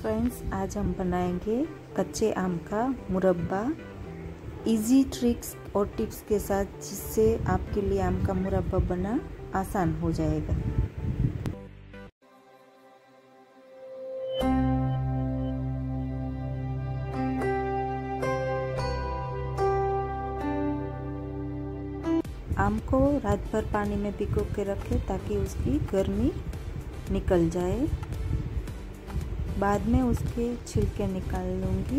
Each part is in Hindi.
फ्रेंड्स, आज हम बनाएँगे कच्चे आम का मुरब्बा। इजी ट्रिक्स और टिप्स के साथ जिससे आपके लिए आम का मुरब्बा बना आसान हो जाएगा। आम को रात भर पानी में भिगो के रखें ताकि उसकी गर्मी निकल जाए। बाद में उसके छिलके निकाल लूँगी।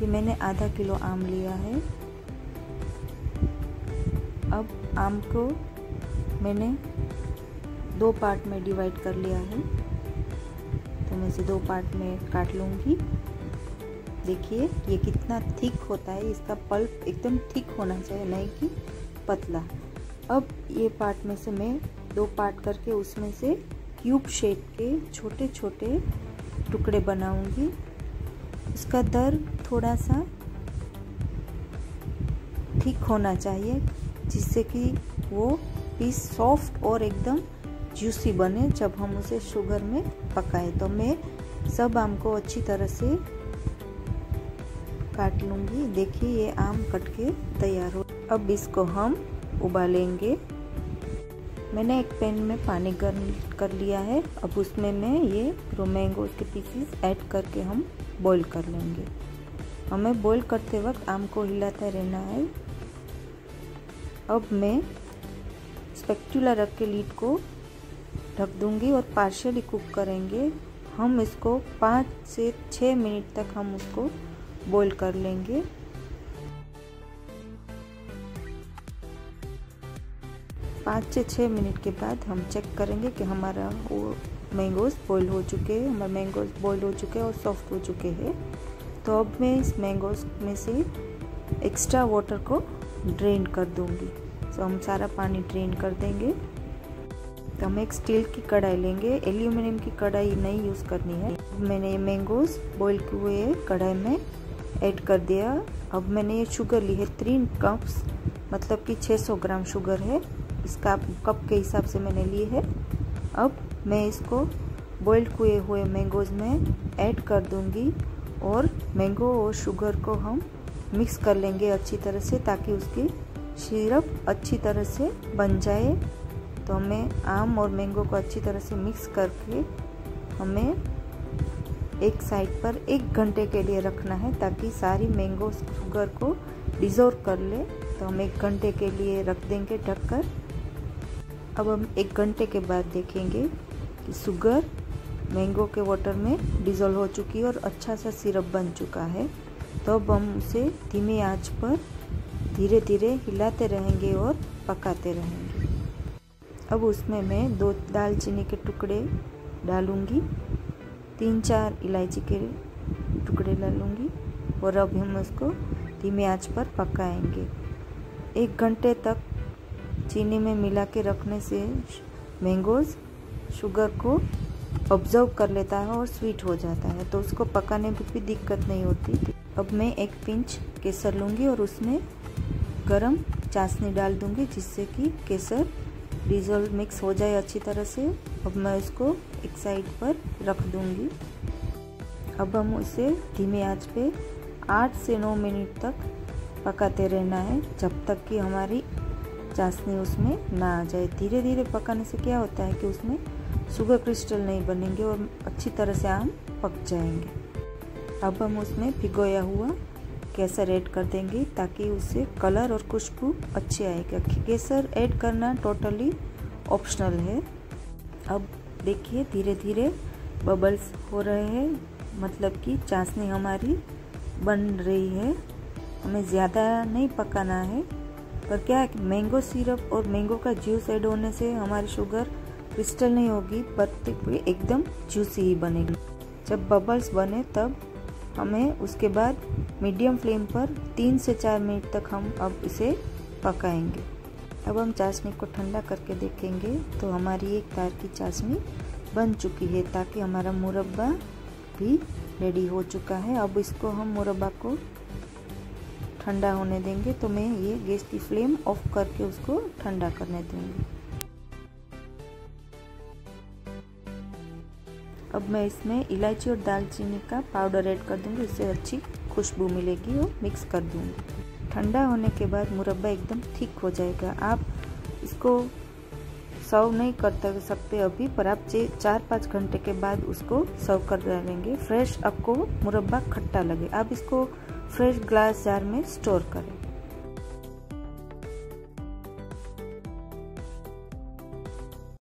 ये मैंने आधा किलो आम लिया है। अब आम को मैंने दो पार्ट में डिवाइड कर लिया है। तो मैं इसे दो पार्ट में काट लूँगी। देखिए, ये कितना थिक होता है। इसका पल्प एकदम थिक होना चाहिए, नहीं कि पतला। अब ये पार्ट में से मैं दो पार्ट करके उसमें से क्यूब शेप के छोटे छोटे टुकड़े बनाऊँगी। इसका दर थोड़ा सा ठीक होना चाहिए, जिससे कि वो पीस सॉफ्ट और एकदम जूसी बने जब हम उसे शुगर में पकाएँ। तो मैं सब आम को अच्छी तरह से काट लूँगी। देखिए, ये आम कट के तैयार हो अब इसको हम उबालेंगे। मैंने एक पैन में पानी गर्म कर लिया है। अब उसमें मैं ये रोमैंगो के पीसीस ऐड करके हम बॉईल कर लेंगे। हमें बॉईल करते वक्त आम को हिलाता रहना है। अब मैं स्पेक्टुला रख के लीड को ढक दूँगी और पार्शियली कुक करेंगे। हम इसको पाँच से छः मिनट तक हम उसको बॉईल कर लेंगे। पाँच से छः मिनट के बाद हम चेक करेंगे कि हमारा वो मैंगोज बॉईल हो चुके हैं, हमारे मैंगोज बॉईल हो चुके हैं और सॉफ्ट हो चुके हैं। तो अब मैं इस मैंगोज में से एक्स्ट्रा वाटर को ड्रेन कर दूँगी। तो हम सारा पानी ड्रेन कर देंगे। तो हम एक स्टील की कढ़ाई लेंगे। एल्यूमिनियम की कढ़ाई नहीं यूज़ करनी है। मैंने ये मैंगोज बॉईल हुए कढ़ाई में ऐड कर दिया। अब मैंने ये शुगर ली है तीन कप्स मतलब कि 600 ग्राम शुगर है। इसका कप के हिसाब से मैंने ली है। अब मैं इसको बॉइल्ड हुए हुए मैंगोज में ऐड कर दूँगी और मैंगो और शुगर को हम मिक्स कर लेंगे अच्छी तरह से ताकि उसकी सिरप अच्छी तरह से बन जाए। तो हमें आम और मैंगो को अच्छी तरह से मिक्स करके हमें एक साइड पर एक घंटे के लिए रखना है ताकि सारी मैंगो शुगर को डिजोल्व कर ले। तो हम एक घंटे के लिए रख देंगे ढककर। अब हम एक घंटे के बाद देखेंगे कि शुगर मैंगो के वाटर में डिज़ोल्व हो चुकी है और अच्छा सा सिरप बन चुका है। तब तो हम उसे धीमे आँच पर धीरे धीरे हिलाते रहेंगे और पकाते रहेंगे। अब उसमें मैं दो दालचीनी के टुकड़े डालूँगी। तीन चार इलायची के टुकड़े डालूँगी और अब हम उसको धीमे आँच पर पकाएँगे। एक घंटे तक चीनी में मिला के रखने से मैंगोज, शुगर को ऑब्ज़र्व कर लेता है और स्वीट हो जाता है। तो उसको पकाने में भी दिक्कत नहीं होती। अब मैं एक पिंच केसर लूँगी और उसमें गरम चाशनी डाल दूँगी, जिससे कि केसर डिजोल्व मिक्स हो जाए अच्छी तरह से। अब मैं उसको एक साइड पर रख दूँगी। अब हम उसे धीमी आँच पे आठ से नौ मिनट तक पकाते रहना है, जब तक कि हमारी चाशनी उसमें ना आ जाए। धीरे धीरे पकाने से क्या होता है कि उसमें शुगर क्रिस्टल नहीं बनेंगे और अच्छी तरह से आम पक जाएँगे। अब हम उसमें भिगोया हुआ केसर ऐड कर देंगे ताकि उससे कलर और खुशबू अच्छी आएगा। केसर ऐड करना टोटली ऑप्शनल है। अब देखिए धीरे धीरे बबल्स हो रहे हैं मतलब कि चाशनी हमारी बन रही है। हमें ज़्यादा नहीं पकाना है। पर क्या है मैंगो सिरप और मैंगो का जूस ऐड होने से हमारी शुगर क्रिस्टल नहीं होगी पर एकदम जूसी ही बनेगी। जब बबल्स बने तब हमें उसके बाद मीडियम फ्लेम पर तीन से चार मिनट तक हम अब इसे पकाएँगे। अब हम चाशनी को ठंडा करके देखेंगे तो हमारी एक तार की चाशनी बन चुकी है ताकि हमारा मुरब्बा भी रेडी हो चुका है। अब इसको हम मुरब्बा को ठंडा होने देंगे तो मैं ये गैस की फ्लेम ऑफ़ करके उसको ठंडा करने दूँगी। अब मैं इसमें इलायची और दालचीनी का पाउडर ऐड कर दूँगी इससे अच्छी खुशबू मिलेगी और मिक्स कर दूँगी। ठंडा होने के बाद मुरब्बा एकदम ठीक हो जाएगा। आप इसको सर्व नहीं कर सकते अभी पर आप चार पाँच घंटे के बाद उसको सर्व कर डालेंगे। फ्रेश आपको मुरब्बा खट्टा लगे। आप इसको फ्रेश ग्लास जार में स्टोर करें।